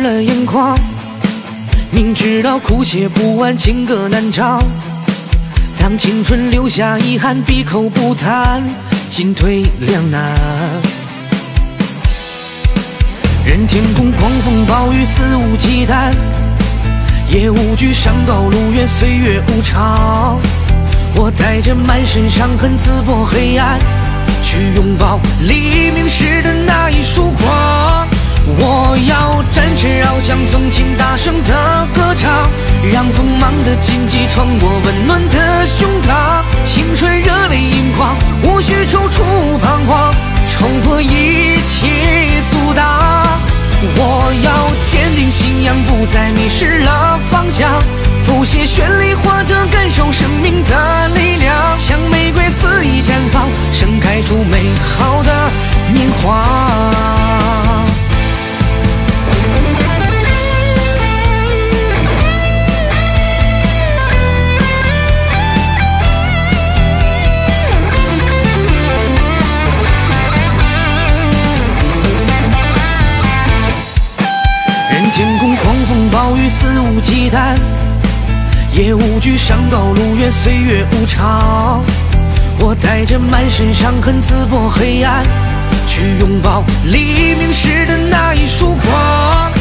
了眼眶明知道苦写不完，情歌难唱。当青春留下遗憾，闭口不谈，进退两难。任天空狂风暴雨肆无忌惮，也无惧山高路远岁月无常。我带着满身伤痕刺破黑暗，去拥抱黎明时的那一束光。向，纵情大声的歌唱，让锋芒的荆棘穿过温暖的胸膛。青春热泪盈眶，无需踌躇彷徨，冲破一切阻挡。我要坚定信仰，不再迷失了方向，谱写绚丽或者感受生命的力量，天空狂风暴雨肆无忌惮，也无惧山高路远岁月无常。我带着满身伤痕刺破黑暗，去拥抱黎明时的那一束光。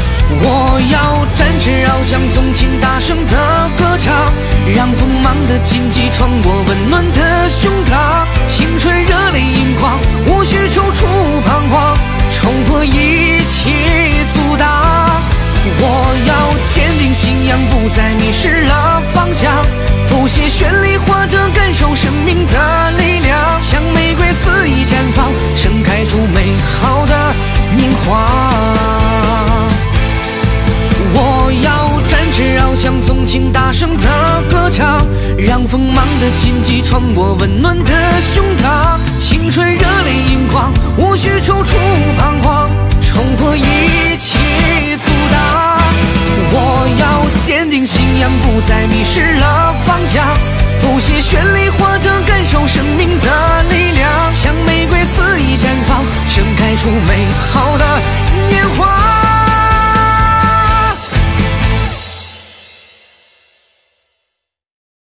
我要展翅翱翔，纵情大声的歌唱，让锋芒的荆棘穿过温暖的胸膛。在迷失了方向，谱写绚丽或者感受生命的力量，像玫瑰肆意绽放，盛开出美好的年华。我要展翅翱翔，纵情大声的歌唱，让锋芒的荆棘穿过温暖的胸膛。青春热泪盈眶，无需踌躇彷徨，不再迷失了方向，谱写旋律，或者感受生命的力量。